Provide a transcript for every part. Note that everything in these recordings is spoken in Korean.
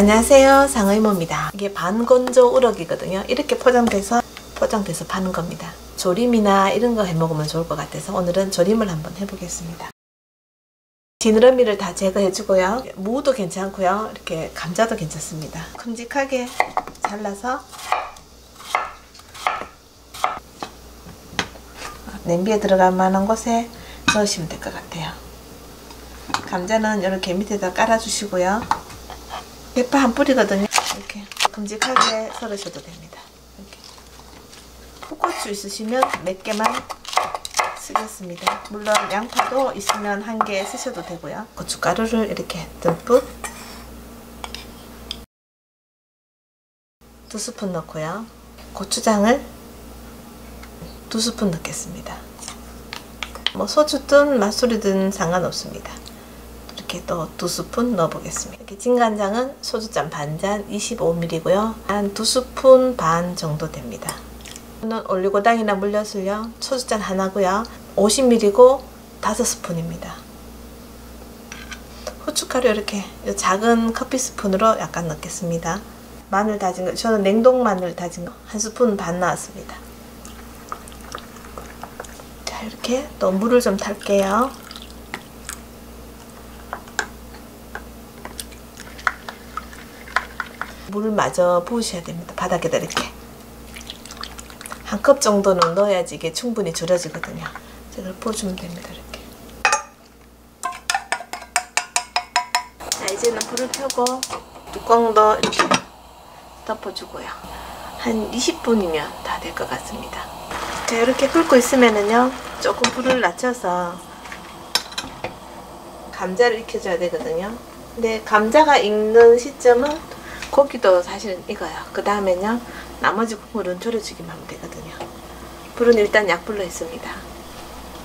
안녕하세요. 상의모입니다. 이게 반건조 우럭이거든요. 이렇게 포장돼서 포장돼서 파는 겁니다. 조림이나 이런 거 해먹으면 좋을 것 같아서 오늘은 조림을 한번 해보겠습니다. 지느러미를 다 제거해주고요. 무도 괜찮고요. 이렇게 감자도 괜찮습니다. 큼직하게 잘라서 냄비에 들어갈 만한 곳에 넣으시면 될 것 같아요. 감자는 이렇게 밑에다 깔아주시고요 대파 한 뿌리거든요. 이렇게 큼직하게 썰으셔도 됩니다. 이렇게. 풋고추 있으시면 몇 개만 쓰겠습니다. 물론 양파도 있으면 한 개 쓰셔도 되고요. 고춧가루를 이렇게 듬뿍 두 스푼 넣고요. 고추장을 두 스푼 넣겠습니다. 뭐 소주든 맛술이든 상관없습니다. 이렇게 또 두 스푼 넣어보겠습니다. 이렇게 진간장은 소주잔 반잔 25ml고요. 한 두 스푼 반 정도 됩니다. 저는 올리고당이나 물엿을요. 소주잔 하나고요. 50ml고 5스푼입니다. 후춧가루 이렇게 작은 커피 스푼으로 약간 넣겠습니다. 마늘 다진 거, 저는 냉동 마늘 다진 거 한 스푼 반 나왔습니다. 자 이렇게 또 물을 좀 탈게요. 물을 마저 부으셔야 됩니다. 바닥에다 이렇게. 한 컵 정도는 넣어야지 이게 충분히 졸여지거든요. 이걸 부어주면 됩니다. 이렇게. 자, 이제는 불을 펴고 뚜껑도 이렇게 덮어주고요. 한 20분이면 다 될 것 같습니다. 자, 이렇게 끓고 있으면은요, 조금 불을 낮춰서 감자를 익혀줘야 되거든요. 근데 감자가 익는 시점은 고기도 사실은 익어요. 그 다음에는요. 나머지 국물은 졸여주기만 하면 되거든요. 불은 일단 약불로 했습니다.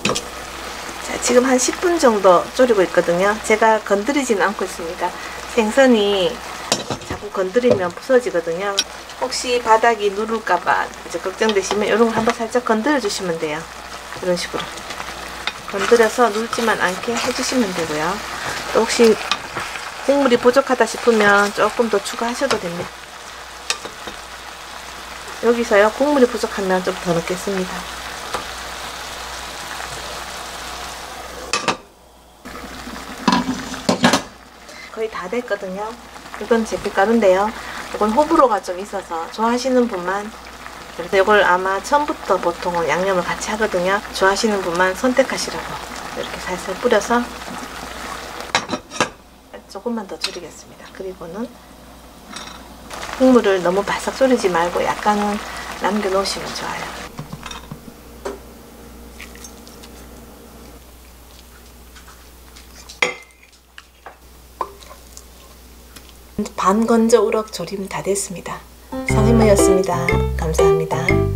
자, 지금 한 10분 정도 졸이고 있거든요. 제가 건드리지는 않고 있습니다. 생선이 자꾸 건드리면 부서지거든요. 혹시 바닥이 누를까봐 걱정되시면 이런 거 한번 살짝 건드려 주시면 돼요. 이런 식으로. 건드려서 눌지만 않게 해주시면 되고요. 또 혹시 국물이 부족하다 싶으면 조금 더 추가하셔도 됩니다. 여기서요 국물이 부족하면 좀 더 넣겠습니다. 거의 다 됐거든요. 이건 제피가루인데요. 이건 호불호가 좀 있어서 좋아하시는 분만 그래서 이걸 아마 처음부터 보통은 양념을 같이 하거든요. 좋아하시는 분만 선택하시라고 이렇게 살살 뿌려서 조금만 더 줄이겠습니다. 그리고는 국물을 너무 바싹 졸이지 말고 약간은 남겨 놓으시면 좋아요. 반건조 우럭 조림 다 됐습니다. 상해모였습니다. 감사합니다.